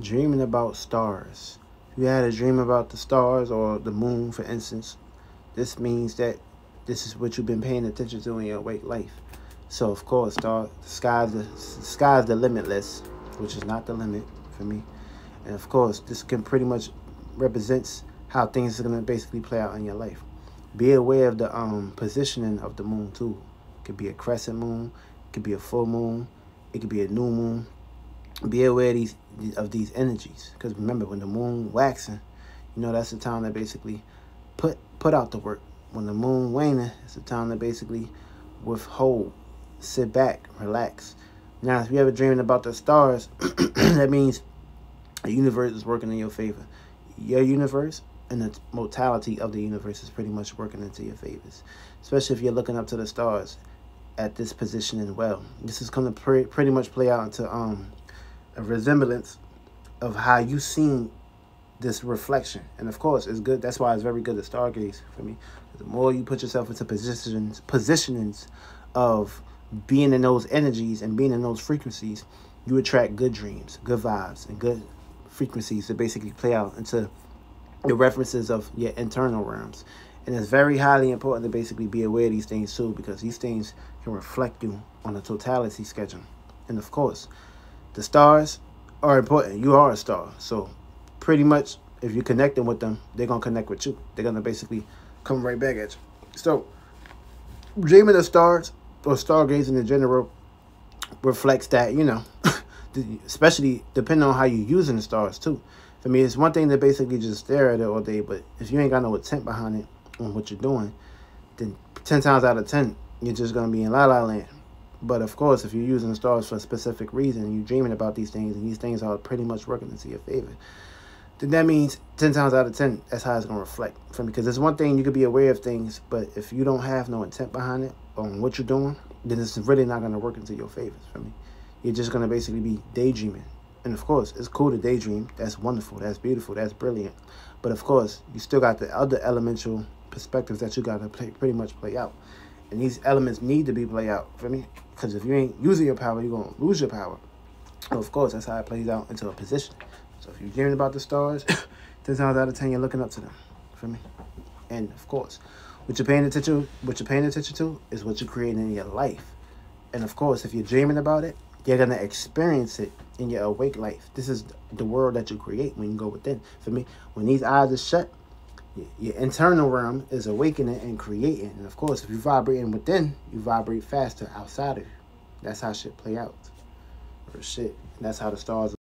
dreaming about stars. If you had a dream about the stars or the moon, for instance, this means that this is what you've been paying attention to in your awake life. So of course, star, the sky's the, the sky's the limitless, which is not the limit for me. And of course, this can pretty much represents how things are gonna basically play out in your life. Be aware of the um positioning of the moon too. It could be a crescent moon, it could be a full moon, it could be a new moon, be aware of these of these energies. Because remember when the moon waxing you know that's the time that basically put put out the work. When the moon waning it's the time to basically withhold sit back relax. Now if you ever dreaming about the stars that means the universe is working in your favor. Your universe and the mortality of the universe is pretty much working into your favors. Especially if you're looking up to the stars at this position as well. This is going to pre pretty much play out into um a resemblance of how you seen this reflection. And of course, it's good. That's why it's very good to stargaze for me. The more you put yourself into positions, positionings of being in those energies and being in those frequencies, you attract good dreams, good vibes, and good frequencies to basically play out into the references of your internal realms. And it's very highly important to basically be aware of these things too, because these things can reflect you on a totality schedule. And of course, the stars are important. You are a star. So pretty much if you're connecting with them, they're gonna connect with you. They're gonna basically come right back at you. So dreaming of stars or stargazing in general reflects that, you know, especially depending on how you're using the stars too. For me, it's one thing to basically just stare at it all day, but if you ain't got no intent behind it on what you're doing, then 10 times out of 10, you're just going to be in la la land. But of course, if you're using the stars for a specific reason, you're dreaming about these things, and these things are pretty much working into your favor, then that means 10 times out of 10, that's how it's going to reflect for me. Because there's one thing, you could be aware of things, but if you don't have no intent behind it on what you're doing, then it's really not going to work into your favor for me. You're just going to basically be daydreaming. And of course, it's cool to daydream. That's wonderful. That's beautiful. That's brilliant. But of course, you still got the other elemental perspectives that you got to play, pretty much play out. And these elements need to be played out for me. Because if you ain't using your power, you're going to lose your power. Of course, that's how it plays out into a position. So if you're hearing about the stars, 10 times out of 10, you're looking up to them. For me. And of course, what you're paying attention what you're paying attention to is what you're creating in your life. And of course, if you're dreaming about it, you're to experience it in your awake life. This is the world that you create when you go within. For me, when these eyes are shut, your internal realm is awakening and creating. And of course, if you're vibrating within, you vibrate faster outside of you. That's how shit play out. Or shit. That's how the stars